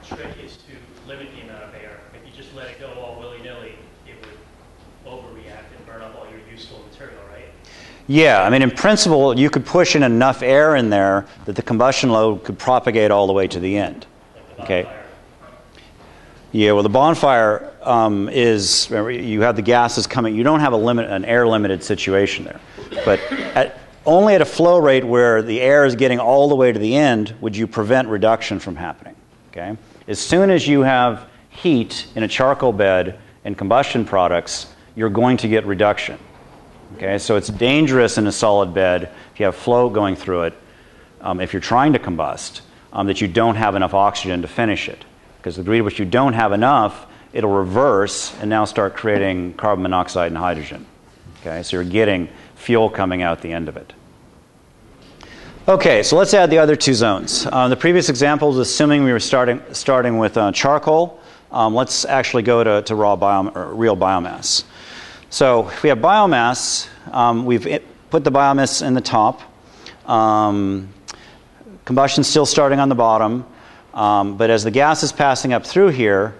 the trick is to limit the amount of air. If you just let it go all willy-nilly, it would overreact and burn up all your useful material, right? Yeah, I mean, in principle, you could push in enough air in there that the combustion load could propagate all the way to the end. Like the Okay. Yeah, well, the bonfire um, is remember, you have the gases coming. You don't have a limit, an air limited situation there, but at, only at a flow rate where the air is getting all the way to the end would you prevent reduction from happening. Okay, as soon as you have heat in a charcoal bed and combustion products, you're going to get reduction. Okay, so it's dangerous in a solid bed if you have flow going through it, um, if you're trying to combust, um, that you don't have enough oxygen to finish it. Because the degree to which you don't have enough, it'll reverse and now start creating carbon monoxide and hydrogen. Okay, so you're getting fuel coming out the end of it. Okay, so let's add the other two zones. Uh, the previous example was assuming we were starting, starting with uh, charcoal. Um, let's actually go to, to raw real biomass. So if we have biomass, um, we've put the biomass in the top. Um, combustion still starting on the bottom. Um, but as the gas is passing up through here,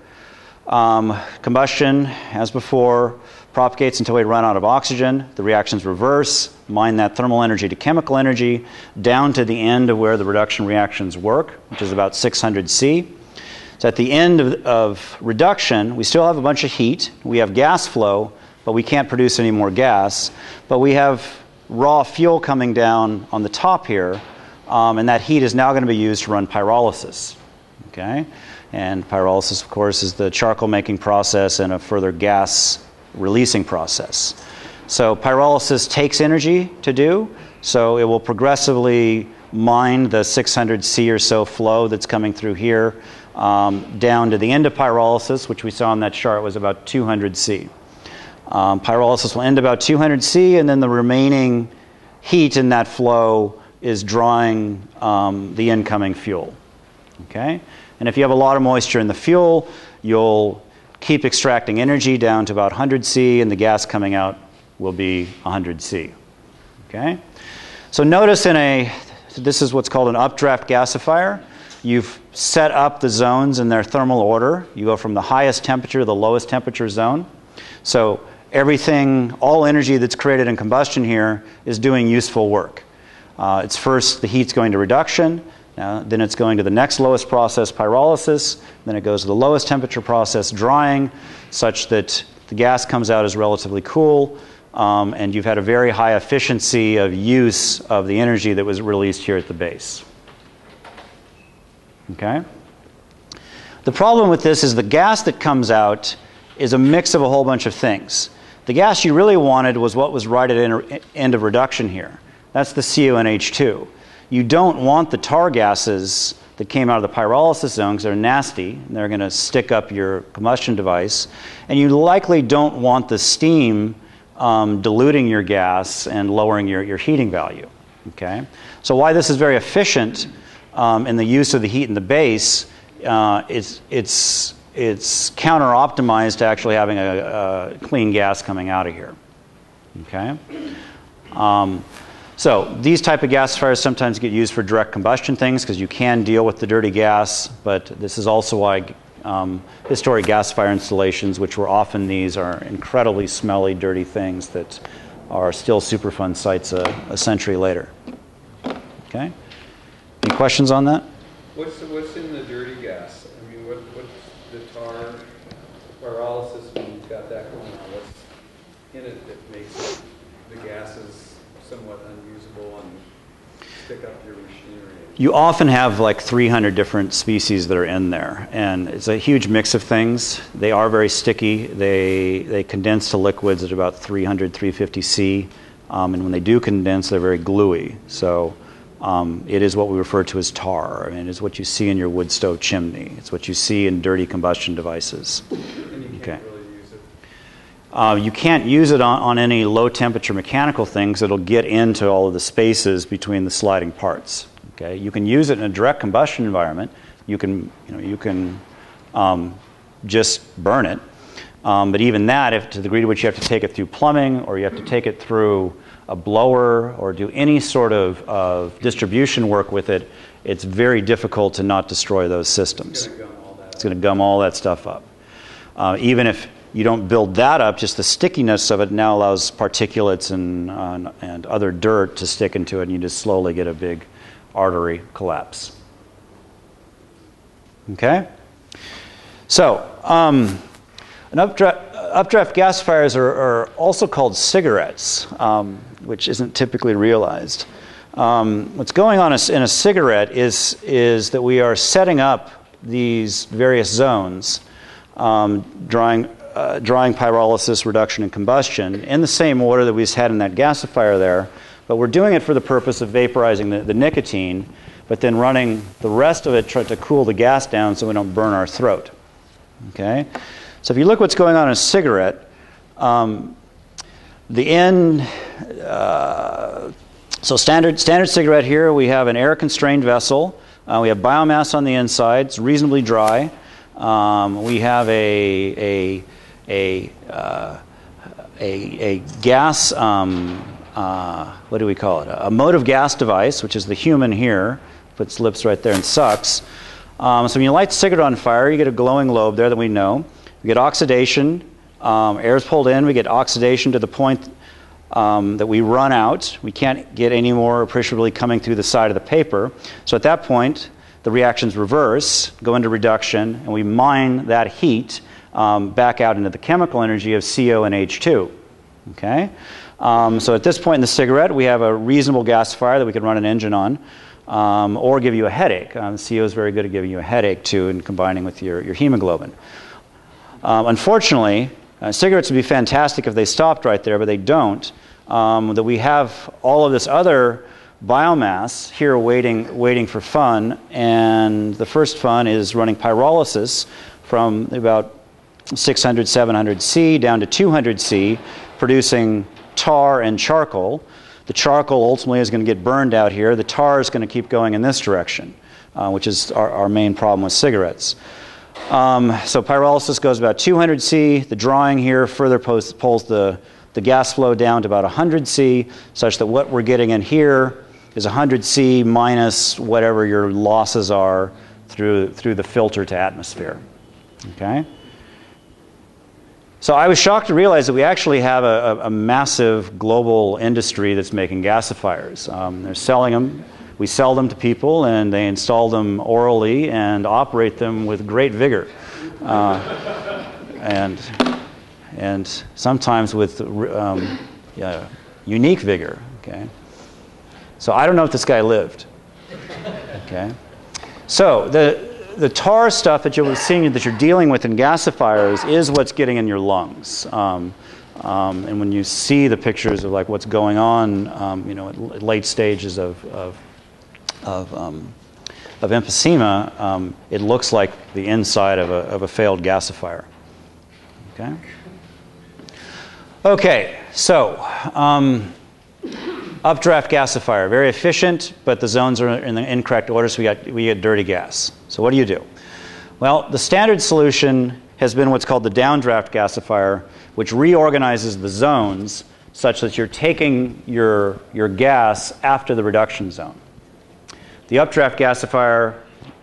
Um, combustion, as before, propagates until we run out of oxygen. The reactions reverse, mine that thermal energy to chemical energy down to the end of where the reduction reactions work, which is about 600 C. So at the end of, of reduction, we still have a bunch of heat. We have gas flow, but we can't produce any more gas. But we have raw fuel coming down on the top here, um, and that heat is now going to be used to run pyrolysis. Okay? And pyrolysis, of course, is the charcoal making process and a further gas releasing process. So pyrolysis takes energy to do, so it will progressively mine the 600 C or so flow that's coming through here um, down to the end of pyrolysis, which we saw on that chart was about 200 C. Um, pyrolysis will end about 200 C, and then the remaining heat in that flow is drying um, the incoming fuel. Okay? And if you have a lot of moisture in the fuel, you'll keep extracting energy down to about 100 C, and the gas coming out will be 100 C. Okay? So notice in a, this is what's called an updraft gasifier. You've set up the zones in their thermal order. You go from the highest temperature to the lowest temperature zone. So everything, all energy that's created in combustion here is doing useful work. Uh, it's first, the heat's going to reduction, now, then it's going to the next lowest process, pyrolysis, then it goes to the lowest temperature process, drying, such that the gas comes out as relatively cool, um, and you've had a very high efficiency of use of the energy that was released here at the base. Okay? The problem with this is the gas that comes out is a mix of a whole bunch of things. The gas you really wanted was what was right at end of reduction here. That's the CO and H2. You don't want the tar gases that came out of the pyrolysis zone because they're nasty and they're going to stick up your combustion device. And you likely don't want the steam um, diluting your gas and lowering your, your heating value. Okay? So, why this is very efficient um, in the use of the heat in the base, uh, it's, it's, it's counter optimized to actually having a, a, clean gas coming out of here. Okay? Um, so these type of gasifiers sometimes get used for direct combustion things because you can deal with the dirty gas, but this is also why um, historic gasifier installations, which were often these, are incredibly smelly, dirty things that are still Superfund sites a, a century later. Okay? Any questions on that? What's, what's in the dirty gas? I mean, what, what's the tar, pyrolysis, when you've got that going on, what's in it that makes the gases somewhat unusable stick up your machinery? You often have like 300 different species that are in there, and it's a huge mix of things. They are very sticky. They, they condense to liquids at about 300, 350 C, um, and when they do condense, they're very gluey. So um, it is what we refer to as tar. I mean, it's what you see in your wood stove chimney. It's what you see in dirty combustion devices. And you can't Okay. really use it. Uh, you can't use it on, on any low temperature mechanical things. It'll get into all of the spaces between the sliding parts. Okay, you can use it in a direct combustion environment. You can, you know, you can um, just burn it. Um, but even that, if to the degree to which you have to take it through plumbing or you have to take it through a blower or do any sort of, of distribution work with it, it's very difficult to not destroy those systems. Gonna gum all that It's going to gum all that stuff up. Uh, even if you don't build that up, just the stickiness of it now allows particulates and, uh, and other dirt to stick into it, and you just slowly get a big artery collapse. Okay? So, um, an updraft, updraft gasifiers are, are also called cigarettes, um, which isn't typically realized. Um, what's going on in a cigarette is, is that we are setting up these various zones, um, drying, uh, drying pyrolysis, reduction, and combustion in the same order that we just had in that gasifier there, but we're doing it for the purpose of vaporizing the, the nicotine, but then running the rest of it try to cool the gas down so we don't burn our throat. Okay? So if you look what's going on in a cigarette, um, the end, uh, so standard, standard cigarette here, we have an air constrained vessel. Uh, we have biomass on the inside, it's reasonably dry. Um, we have a, a, a, uh, a, a gas, um, uh, what do we call it? A motive gas device, which is the human here, puts lips right there and sucks. Um, so when you light the cigarette on fire, you get a glowing lobe there that we know. we get oxidation. Um, air is pulled in, we get oxidation to the point um, that we run out. We can't get any more appreciably coming through the side of the paper. So at that point, the reactions reverse, go into reduction, and we mine that heat um, back out into the chemical energy of CO and H2. Okay? Um, so at this point in the cigarette, we have a reasonable gasifier that we can run an engine on. Um, or give you a headache. Um, CO is very good at giving you a headache too, and combining with your, your hemoglobin. Um, unfortunately, uh, cigarettes would be fantastic if they stopped right there, but they don't. Um, that we have all of this other biomass here waiting, waiting for fun, and the first fun is running pyrolysis from about 600, 700 C down to 200 C, producing tar and charcoal. The charcoal ultimately is going to get burned out here. The tar is going to keep going in this direction, uh, which is our, our, main problem with cigarettes. Um, so pyrolysis goes about 200 C. The drying here further pulls, the, the gas flow down to about 100 C, such that what we're getting in here is 100 C minus whatever your losses are through, through the filter to atmosphere. Okay? So I was shocked to realize that we actually have a, a, massive global industry that's making gasifiers. Um, they're selling them. We sell them to people, and they install them orally and operate them with great vigor, uh, and and sometimes with um, yeah, unique vigor. Okay. So I don't know if this guy lived. Okay. So the the tar stuff that you're seeing that you're dealing with in gasifiers is what's getting in your lungs. Um, um, and when you see the pictures of like what's going on, um, you know, at late stages of of of, um, of emphysema, um, it looks like the inside of a, of a failed gasifier. Okay. Okay. So. Um, updraft gasifier, very efficient, but the zones are in the incorrect order, so we, got, we get dirty gas. So what do you do? Well, the standard solution has been what's called the downdraft gasifier, which reorganizes the zones such that you're taking your, your gas after the reduction zone. The updraft gasifier,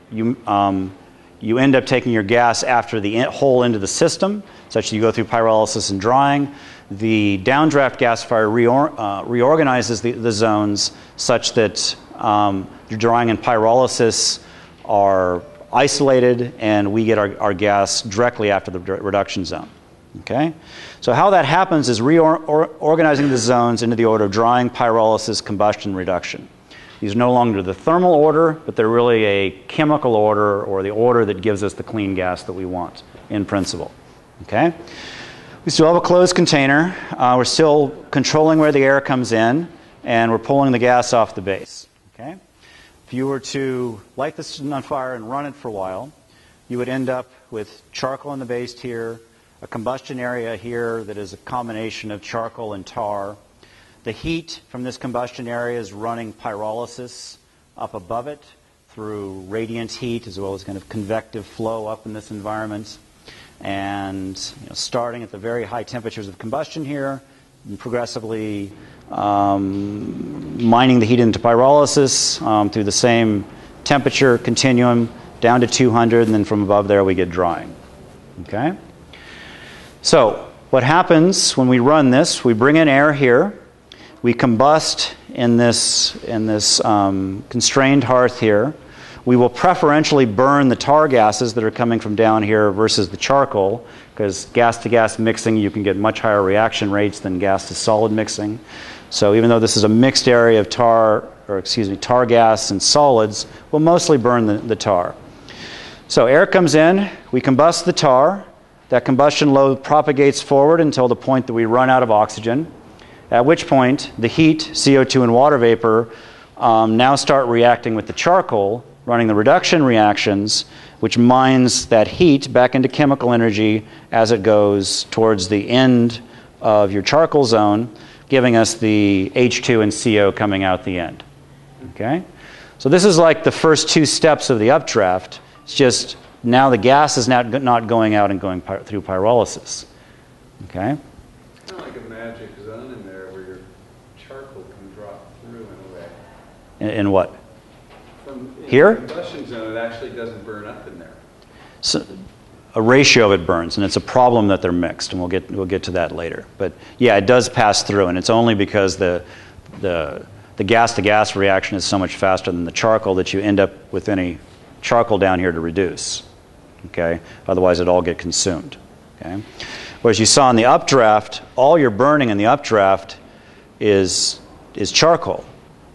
you, um, you end up taking your gas after the in, whole end of the system, such that you go through pyrolysis and drying. The downdraft gasifier reor- uh, reorganizes the, the, zones such that um, your drying and pyrolysis are isolated and we get our, our gas directly after the reduction zone. Okay? So, how that happens is reorganizing the zones into the order of drying, pyrolysis, combustion, reduction. These are no longer the thermal order, but they're really a chemical order or the order that gives us the clean gas that we want in principle. Okay? We still have a closed container. Uh, we're still controlling where the air comes in, and we're pulling the gas off the base. Okay? If you were to light this on fire and run it for a while, you would end up with charcoal in the base here, a combustion area here that is a combination of charcoal and tar. The heat from this combustion area is running pyrolysis up above it through radiant heat as well as kind of convective flow up in this environment and you know, starting at the very high temperatures of combustion here, progressively um, mining the heat into pyrolysis um, through the same temperature continuum down to 200, and then from above there we get drying. Okay? So, what happens when we run this, we bring in air here, we combust in this, in this um, constrained hearth here. We will preferentially burn the tar gases that are coming from down here versus the charcoal, because gas to gas mixing, you can get much higher reaction rates than gas to solid mixing. So even though this is a mixed area of tar, or excuse me, tar gas and solids, we'll mostly burn the, the tar. So air comes in, we combust the tar. That combustion load propagates forward until the point that we run out of oxygen, at which point the heat, CO2, and water vapor um, now start reacting with the charcoal running the reduction reactions, which mines that heat back into chemical energy as it goes towards the end of your charcoal zone, giving us the H2 and CO coming out the end. Okay? So this is like the first two steps of the updraft. It's just now the gas is not, not going out and going py- through pyrolysis. Okay? It's kind of like a magic zone in there where your charcoal can drop through in a way. In, in what? Here? combustion zone, it actually doesn't burn up in there. So, a ratio of it burns, and it's a problem that they're mixed, and we'll get, we'll get to that later. But yeah, it does pass through, and it's only because the, the, the gas-to-gas reaction is so much faster than the charcoal that you end up with any charcoal down here to reduce. Okay? Otherwise, it all get consumed. Okay? Whereas you saw in the updraft, all you're burning in the updraft is, is charcoal.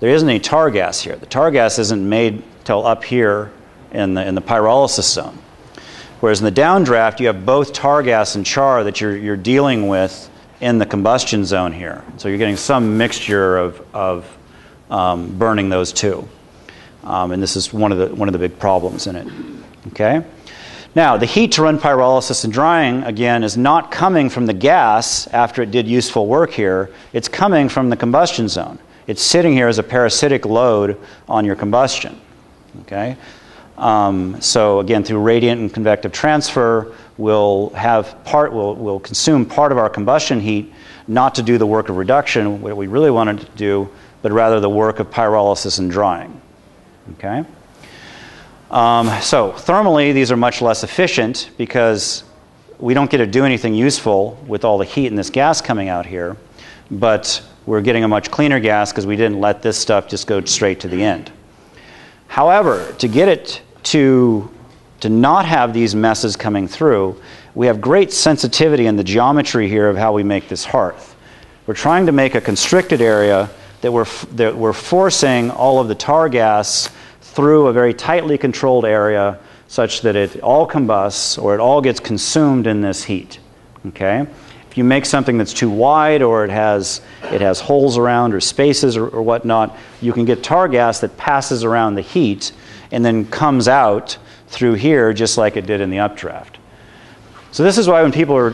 There isn't any tar gas here. The tar gas isn't made till up here in the, in the pyrolysis zone. Whereas in the downdraft, you have both tar gas and char that you're, you're dealing with in the combustion zone here. So you're getting some mixture of, of um, burning those two. Um, and this is one of, the, one of the big problems in it. Okay? Now, the heat to run pyrolysis and drying, again, is not coming from the gas after it did useful work here. It's coming from the combustion zone. It's sitting here as a parasitic load on your combustion. Okay? Um, so again, through radiant and convective transfer, we'll have part, we'll, we'll consume part of our combustion heat, not to do the work of reduction, what we really wanted to do, but rather the work of pyrolysis and drying. Okay? Um, so thermally, these are much less efficient because we don't get to do anything useful with all the heat and this gas coming out here, but we're getting a much cleaner gas because we didn't let this stuff just go straight to the end. However, to get it to, to not have these messes coming through, we have great sensitivity in the geometry here of how we make this hearth. We're trying to make a constricted area that we're, that we're forcing all of the tar gas through a very tightly controlled area such that it all combusts or it all gets consumed in this heat. Okay? If you make something that's too wide or it has, it has holes around or spaces or, or whatnot, you can get tar gas that passes around the heat and then comes out through here just like it did in the updraft. So this is why when people are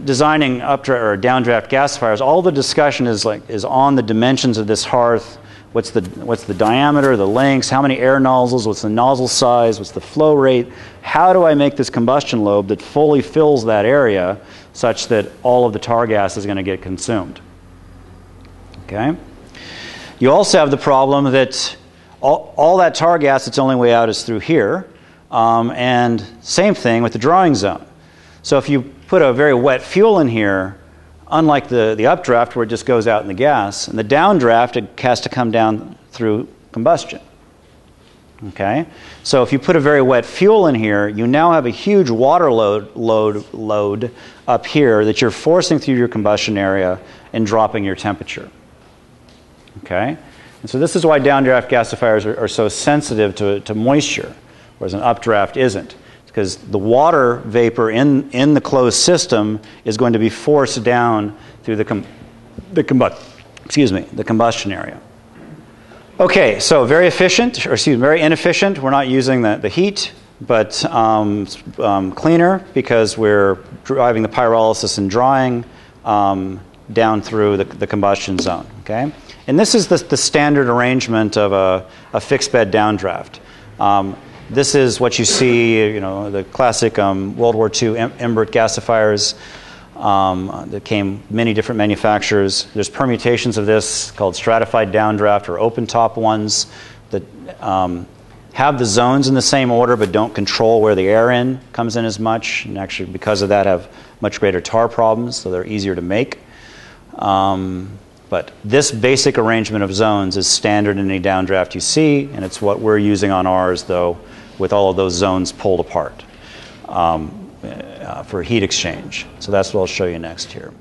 designing updraft or downdraft gasifiers, all the discussion is like is on the dimensions of this hearth. What's the what's the diameter, the lengths, how many air nozzles, what's the nozzle size, what's the flow rate? How do I make this combustion lobe that fully fills that area such that all of the tar gas is going to get consumed? Okay. You also have the problem that all, all that tar gas, its only way out is through here. Um, and same thing with the drying zone. So if you put a very wet fuel in here, unlike the, the updraft where it just goes out in the gas, in the downdraft it has to come down through combustion. Okay? So if you put a very wet fuel in here, you now have a huge water load, load, load up here that you're forcing through your combustion area and dropping your temperature. Okay? And so this is why downdraft gasifiers are, are so sensitive to, to moisture, whereas an updraft isn't because the water vapor in, in the closed system is going to be forced down through the, com- the, combu- excuse me, the combustion area. Okay, so very efficient, or excuse me, very inefficient. We're not using the, the heat, but um, um, cleaner because we're driving the pyrolysis and drying um, down through the, the, combustion zone. Okay, and this is the, the standard arrangement of a, a fixed bed downdraft. Um, this is what you see, you know, the classic um, World War II Imbert gasifiers um, that came many different manufacturers. There's permutations of this called stratified downdraft or open top ones that um, have the zones in the same order but don't control where the air in comes in as much, and actually because of that have much greater tar problems, so they're easier to make. Um, but this basic arrangement of zones is standard in any downdraft you see, and it's what we're using on ours, though with all of those zones pulled apart um, uh, for heat exchange. So that's what I'll show you next here.